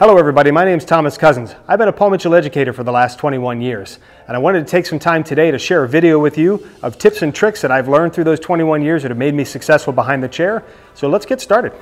Hello everybody, my name is Thomas Cousins. I've been a Paul Mitchell educator for the last 21 years, and I wanted to take some time today to share a video with you of tips and tricks that I've learned through those 21 years that have made me successful behind the chair. So let's get started.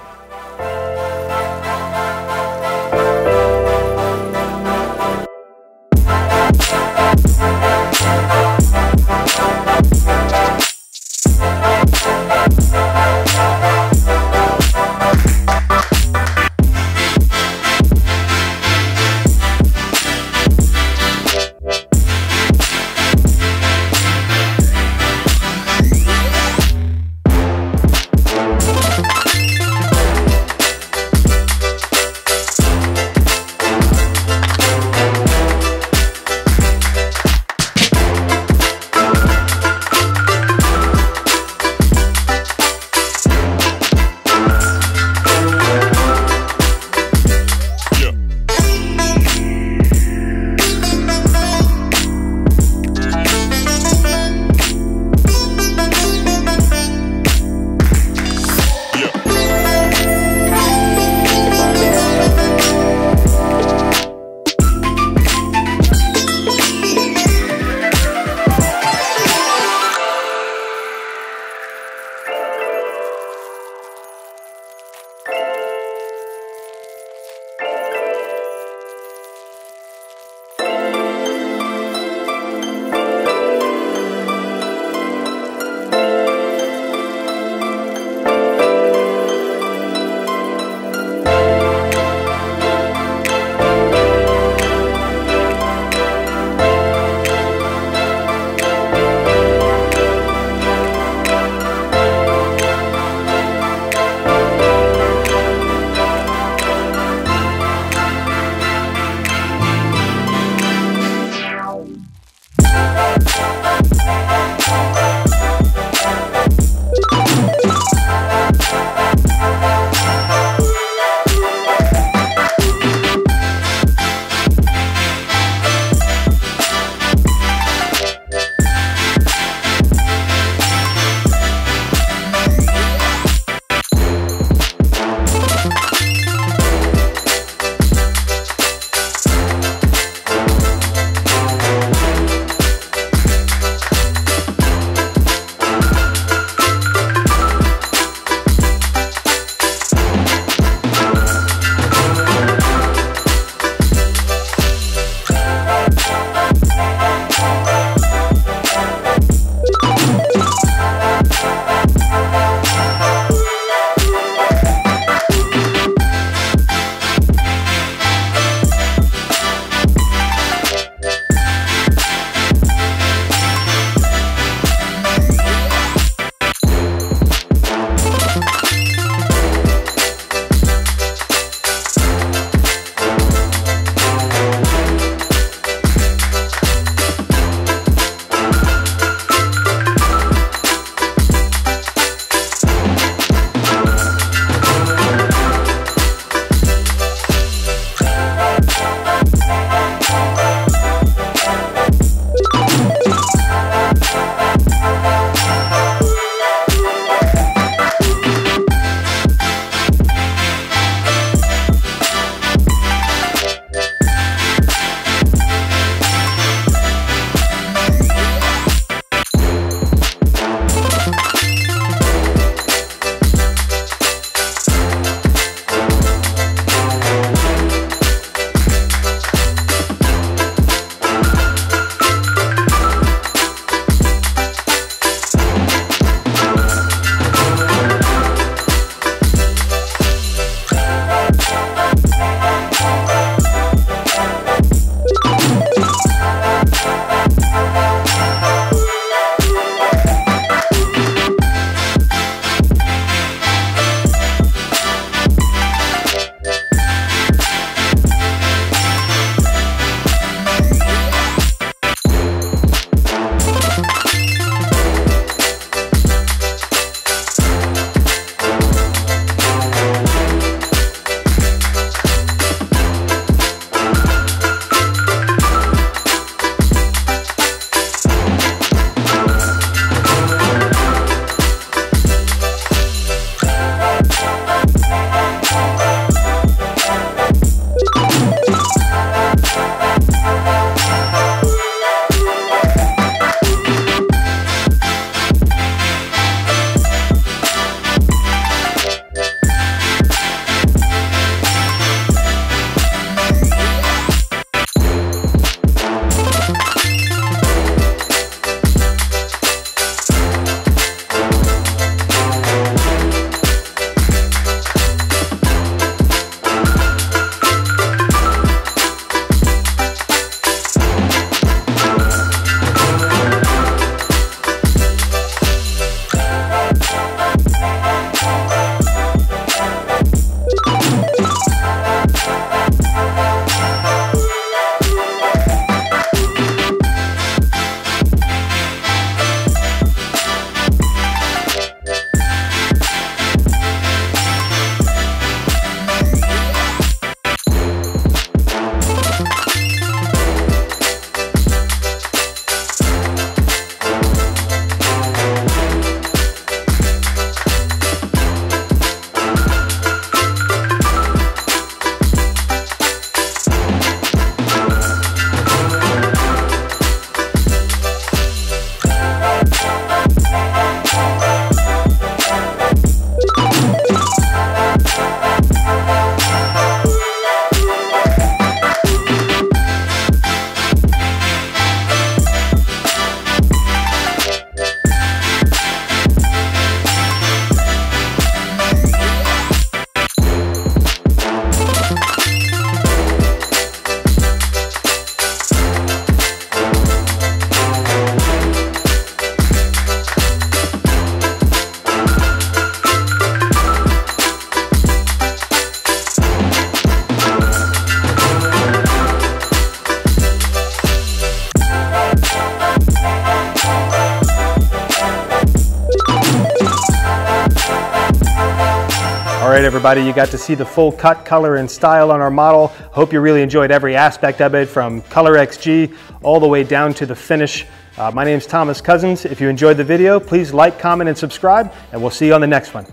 Everybody, you got to see the full cut, color, and style on our model. Hope you really enjoyed every aspect of it from Color XG all the way down to the finish. Uh, my name is Thomas Cousins. If you enjoyed the video, please like, comment, and subscribe, and we'll see you on the next one.